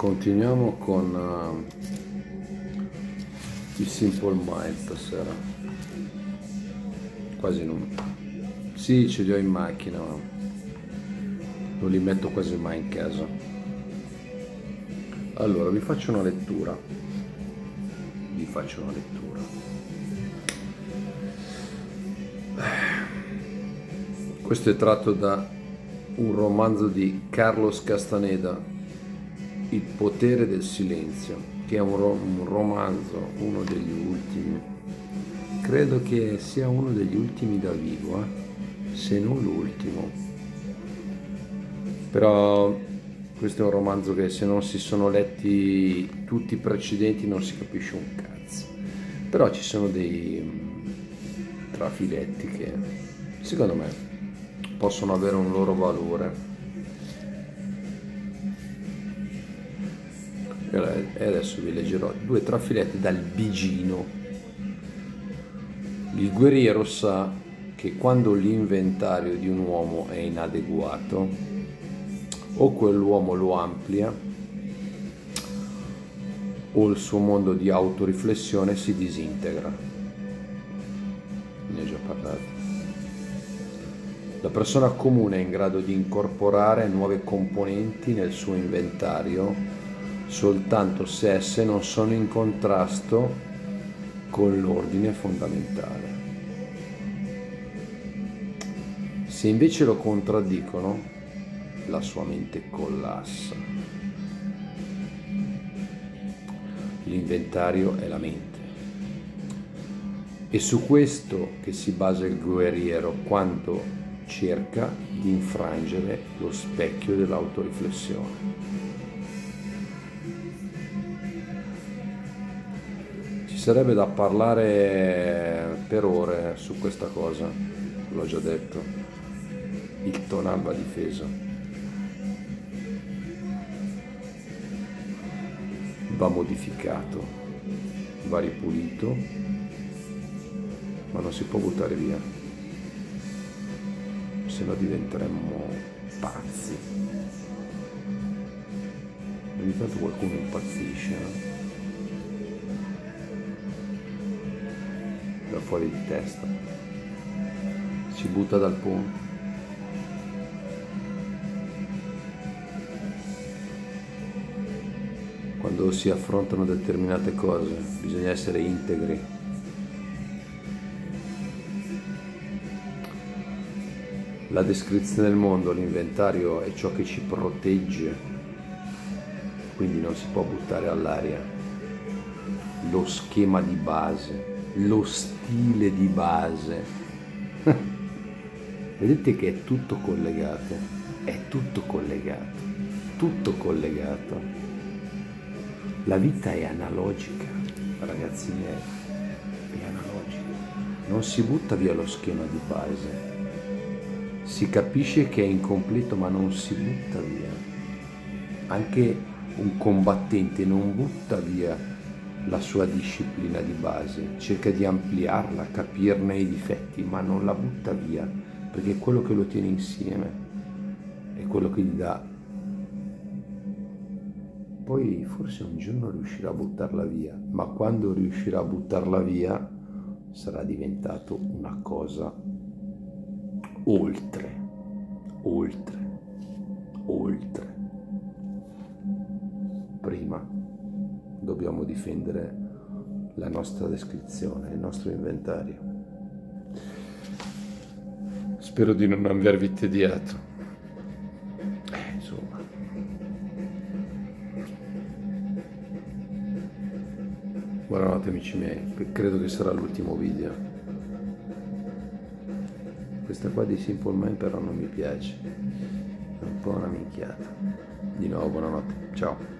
continuiamo con uh, il Simple Mind stasera. Quasi non... Sì, ce li ho in macchina, ma non li metto quasi mai in casa. Allora, vi faccio una lettura. Vi faccio una lettura. Questo è tratto da un romanzo di Carlos Castaneda il potere del silenzio, che è un, ro- un romanzo, uno degli ultimi. Credo che sia uno degli ultimi da vivo, eh? se non l'ultimo. Però questo è un romanzo che se non si sono letti tutti i precedenti non si capisce un cazzo. Però ci sono dei mm, trafiletti che secondo me possono avere un loro valore e adesso vi leggerò due trafiletti dal Bigino. Il guerriero sa che quando l'inventario di un uomo è inadeguato, o quell'uomo lo amplia, o il suo mondo di autoriflessione si disintegra. Ne ho già parlato. La persona comune è in grado di incorporare nuove componenti nel suo inventario soltanto se esse non sono in contrasto con l'ordine fondamentale. Se invece lo contraddicono, la sua mente collassa. L'inventario è la mente. È su questo che si basa il guerriero quando cerca di infrangere lo specchio dell'autoriflessione. Sarebbe da parlare per ore su questa cosa, l'ho già detto. Il tonal va difeso. Va modificato, va ripulito, ma non si può buttare via, se no diventeremmo pazzi. Ogni tanto qualcuno impazzisce. Fuori di testa, si butta dal ponte. Quando si affrontano determinate cose bisogna essere integri. La descrizione del mondo, l'inventario è ciò che ci protegge, quindi non si può buttare all'aria lo schema di base lo stile di base. Vedete che è tutto collegato, è tutto collegato, tutto collegato. La vita è analogica, ragazzi miei, è analogica. Non si butta via lo schema di base. Si capisce che è incompleto ma non si butta via. Anche un combattente non butta via la sua disciplina di base, cerca di ampliarla, capirne i difetti, ma non la butta via, perché quello che lo tiene insieme, è quello che gli dà. Poi forse un giorno riuscirà a buttarla via, ma quando riuscirà a buttarla via sarà diventato una cosa oltre, oltre, oltre. Prima dobbiamo difendere la nostra descrizione, il nostro inventario. Spero di non avervi tediato. Eh, insomma. Buonanotte amici miei, credo che sarà l'ultimo video. Questa qua di Simple Man però non mi piace, è un po' una minchiata. Di nuovo buonanotte, ciao.